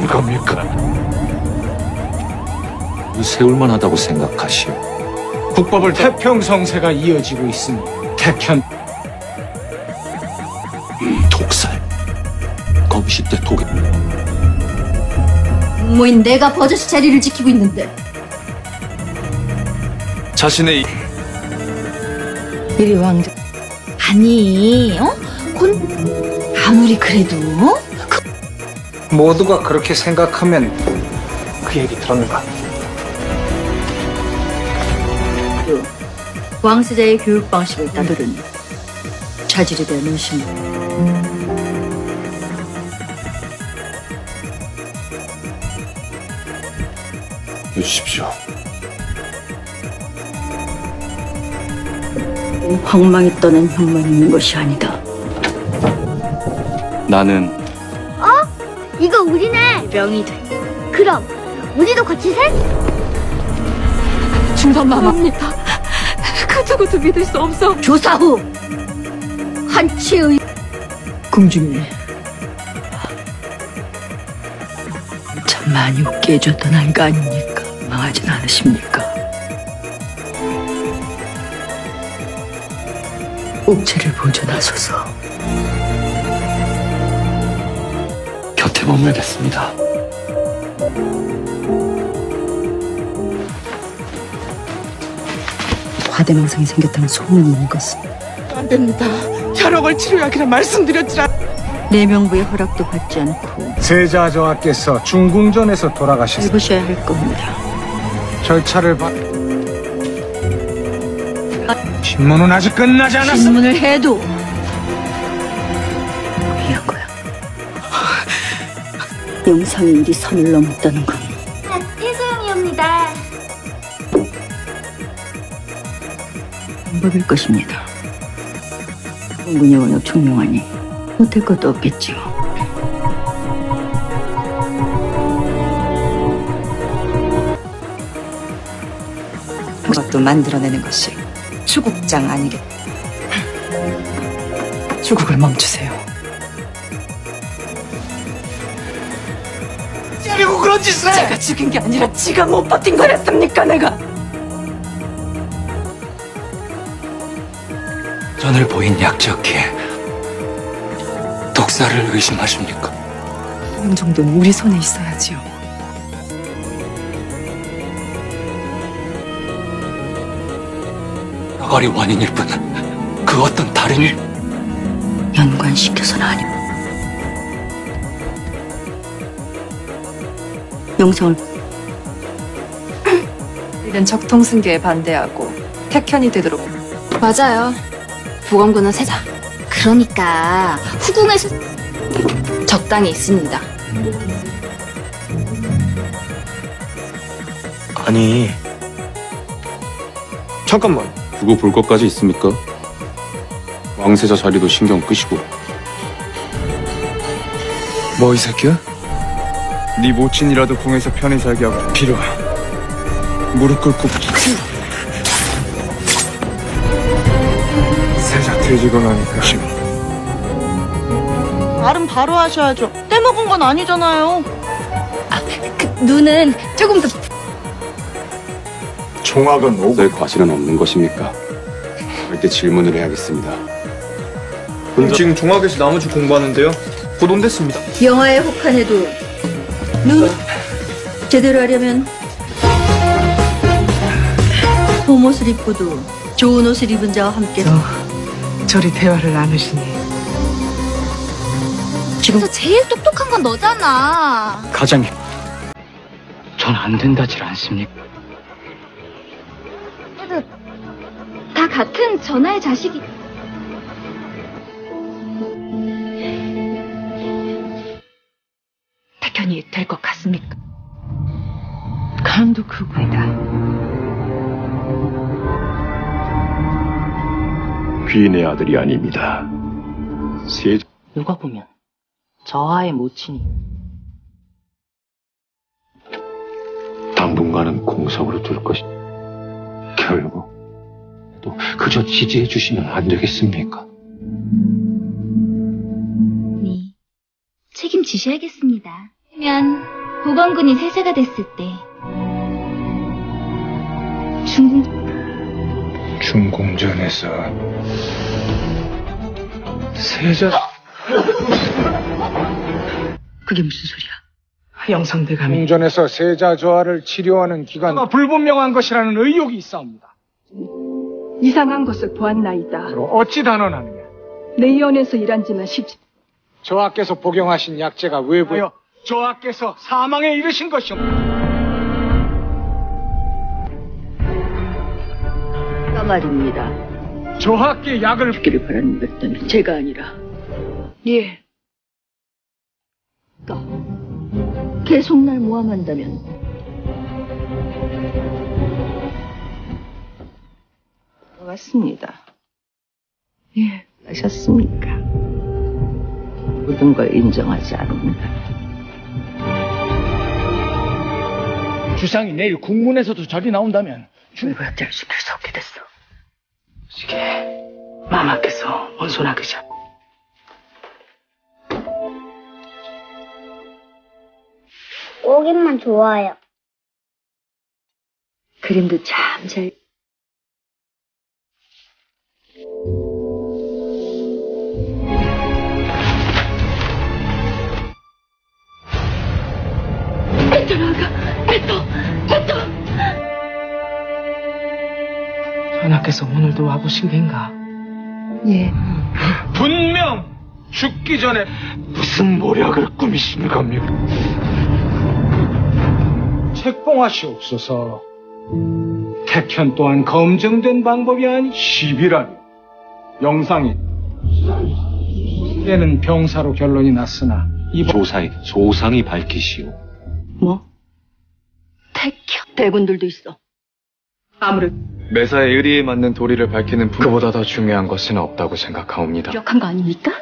하실 겁니까? 세울만 하다고 생각하시오. 국법을 태평성세가 이어지고 있으니 태편 독살. 때 독에 뭐인 내가 버젓이 자리를 지키고 있는데 자신의 이리 왕자 아니 어? 곤 아무리 그래도 어? 모두가 그렇게 생각하면 그 얘기 들었는가? 왕세자의 교육 방식을 따르는 자질에 대한 의심 해주십시오. 황망이 떠난 형만 있는 것이 아니다 나는 이거 우리네. 병이 돼. 그럼 우리도 같이 살? 중선마마입니다 그 누구도 믿을 수 없어. 조사 후. 한치의 궁중에 참 많이 웃게 해줬던 아이가 아닙니까? 망하진 않으십니까? 옥체를 보존하소서 곁에 머물겠습니다. 과대망상이 생겼다는 소문이 있는 것은 안 됩니다. 혈액을 치료하기로 말씀드렸지라. 내명부의 허락도 받지 않고 세자 저하께서 중궁전에서 돌아가셔서 해보셔야 할 겁니다. 절차를 받 신문은 아직 끝나지 않았어. 신문을 해도 영상의 일이 선을 넘었다는 건 태소영이옵니다. 방법일 것입니다. 공군이 워낙 총명하니 못할 것도 없겠지요. 그것도 만들어내는 것이 추국장 아니겠. 추국을 멈추세요. 그런 짓을 해. 제가 죽인 게 아니라 지가 못 버틴 거랬습니까, 내가? 전을 보인 약적기에 독살을 의심하십니까? 이 정도는 우리 손에 있어야지요. 여갈이 원인일 뿐 그 어떤 다른 일 연관시켜서는 아니. 영상을 이는 적통 승계에 반대하고 택현이 되도록 맞아요. 보검군은 세자. 그러니까 후궁에서 적당히 있습니다. 아니 잠깐만 두고 볼 것까지 있습니까? 왕세자 자리도 신경 끄시고 뭐 이 새끼야? 네 모친이라도 궁에서 편히 살게 하고 빌어 무릎 꿇고 세자 돼지고 나니까 말은 바로 하셔야죠. 떼먹은 건 아니잖아요. 그 눈은 조금 더 총학은 오고 될 과실은 없는 것입니까? 때 질문을 해야겠습니다. 지금 종학에서 나머지 공부하는데요 곧 온댔습니다 영화에 혹한해도 눈 제대로 하려면 봄옷을 입고도 좋은 옷을 입은 자와 함께 저리 대화를 나누시니 지금 제일 똑똑한 건 너잖아. 가장님, 전 안 된다질 않습니까? 그래도 다 같은 전하의 자식이. 간도 그구이다. 귀인의 아들이 아닙니다. 세 누가 보면 저하의 모친이 당분간은 공석으로 둘 것이 결국 또 그저 지지해 주시면 안 되겠습니까? 네. 책임지셔야겠습니다. 면 보건군이 세세가 됐을 때 중국 중공전에서 세자 그게 무슨 소리야? 영상대 감이 공전에서 세자 저하를 치료하는 기간 불분명한 것이라는 의혹이 있사옵니다. 이상한 것을 보았나이다. 어찌 단언하느냐? 내의원에서 일한 지만 10... 저하께서 복용하신 약재가 외부에 저하께서 사망에 이르신 것이옵니다. 말입니다. 저하께 약을 죽기를 바라는 것다면 제가 아니라 예. 또 계속 날 모함한다면 같습니다. 예, 하셨습니까? 모든 걸 인정하지 않는다. 주상이 내일 국문에서도 절이 나온다면 왜 학자를 시킬 수 시계 마마께서 원손하기자 오기만 좋아요. 그림도 참 잘. 전하께서 오늘도 와보신 겐가 예. 분명 죽기 전에 무슨 모략을 꾸미신 겁니까? 책봉하시옵소서. 택현 또한 검증된 방법이 아니 시비라니. 영상이 때는 병사로 결론이 났으나 이번 조사의 조상이 밝히시오. 뭐? 택현 대군들도 있어. 아무래도 매사의 의리에 맞는 도리를 밝히는 분 그보다 더 중요한 것은 없다고 생각하옵니다. 기억한 거 아닙니까?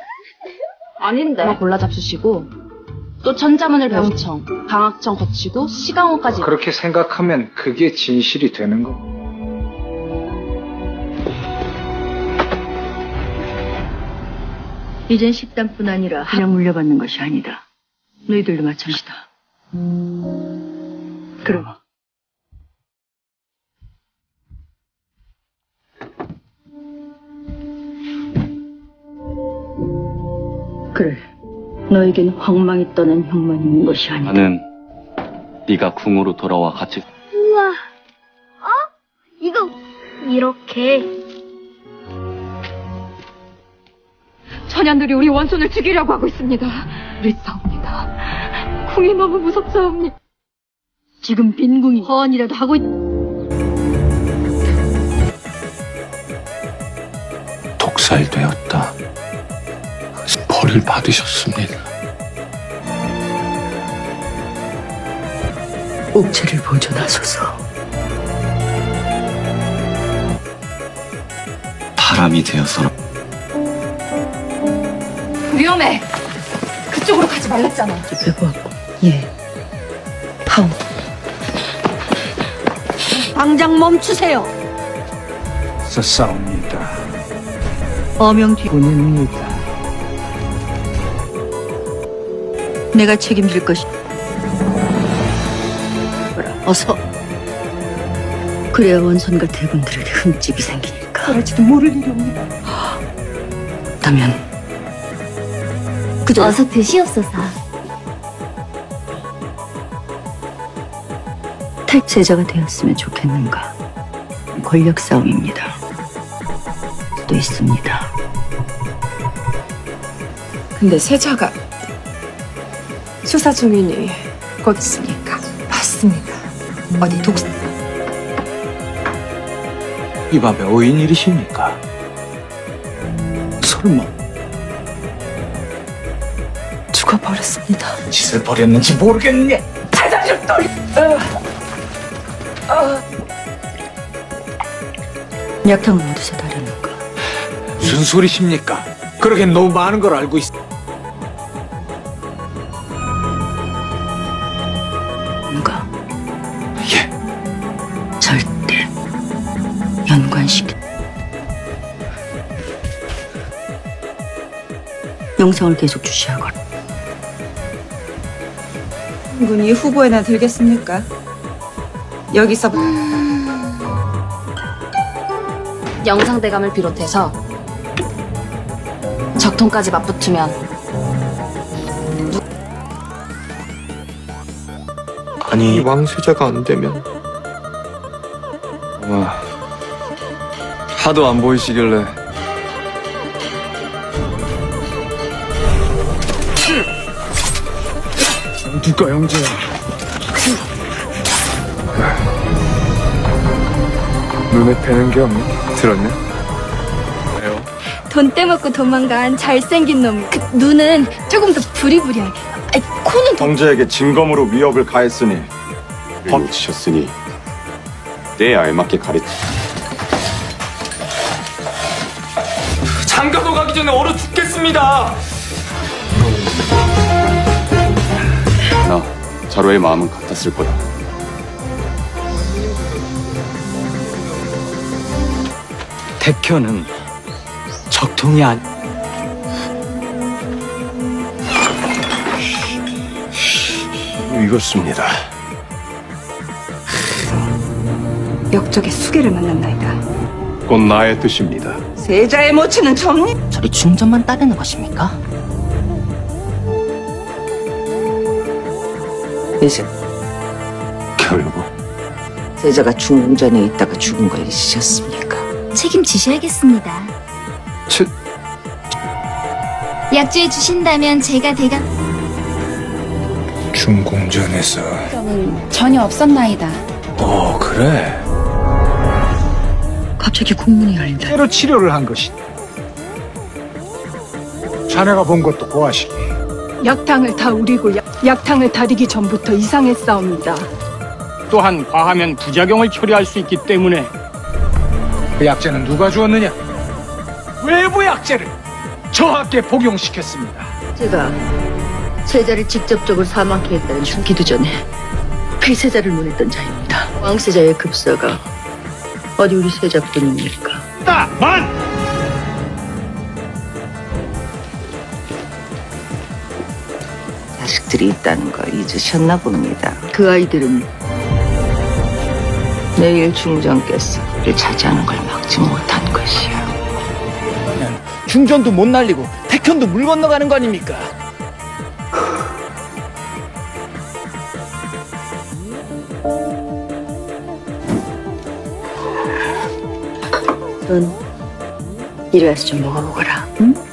아닌데 뭐 골라 잡수시고 또 천자문을 배우청 방학청 거치고 시강호까지 그렇게 생각하면 그게 진실이 되는 거. 이젠 식단뿐 아니라 그냥 물려받는 것이 아니다. 너희들도 마찬가지다. 그럼 그래. 너에겐 황망이 떠난 형만 있는 것이 아니다. 나는 네가 궁으로 돌아와 같이 우와. 어? 이거 이렇게 천연들이 우리 원손을 죽이려고 하고 있습니다. 믿사옵니다. 궁이 너무 무섭사옵니다. 지금 빈궁이 허언이라도 하고 있... 독살되었다. 벌을 받으셨습니다. 옥체를 보존하소서. 바람이 되어서 위험해. 그쪽으로 가지 말랬잖아. 배고왔고. 예. 파오. 당장 멈추세요. 싸웁니다. 어명 뒤보냅니다. 내가 책임질 것이. 어서. 그래야 원선과 대군들에게 흠집이 생기니까. 그럴지도 모를 일이옵니다. 다면 그저 어서 드시옵소서. 택제자가 되었으면 좋겠는가? 권력 싸움입니다. 또 있습니다. 근데 세자가 수사 중이니 곧 있으니까 맞습니다. 어디 독 이 밤에 오인 일이십니까? 설마 죽어버렸습니다. 짓을 벌였는지 모르겠네. 약탕은 어디서 다렸는가? 무슨 소리십니까? 그러긴 너무 많은 걸 알고 있어. 영상을 계속 주시하거라. 군이 후보에나 들겠습니까? 여기서 영상 대감을 비롯해서 적통까지 맞붙으면 아니 왕세자가 안 되면 아마 하도 안 보이시길래 누가 형제야? 눈에 뵈는 게 없니? 들었냐? 왜요? 돈 떼먹고 도망간 잘생긴 놈. 그 눈은 조금 더 부리부리하게. 아니, 코는 더 형제에게 진검으로 위협을 가했으니 험치셨으니 때에 알맞게 가르치 장가도 가기 전에 얼어 죽겠습니다. 자로의 마음은 같았을 거다 태현은 적통이 아니. 이것습니다. 역적의 수계를 만났나이다. 곧 나의 뜻입니다. 세자의 모친은 접니? 저리 중전만 따르는 것입니까? 이제 결국 세자가 중궁전에 있다가 죽은 걸 잊으셨습니까? 책임지셔야겠습니다. 치- 약주해 주신다면 제가 대가 중공전에서 전혀 없었나이다. 어 그래. 갑자기 국문이 열린다. 때로 치료를 한 것이다. 자네가 본 것도 고하시기. 약탕을 다 우리고 약, 약탕을 다리기 전부터 이상했사옵니다. 또한 과하면 부작용을 초래할 수 있기 때문에 그 약재는 누가 주었느냐? 외부 약재를 저하께 복용시켰습니다. 제가 세자를 직접적으로 사망케 했다는 죽기도 전에 폐세자를 논했던 자입니다. 왕세자의 급사가 어디 우리 세자뿐입니까? 만! 자식들이 있다는 걸 잊으셨나 봅니다. 그 아이들은 내일 중전께서 우리를 차지하는 걸 막지 못한 것이야. 중전도 못 날리고 태현도 물 건너가는 거 아닙니까? 넌 이리 와서 좀 먹어보거라. 응?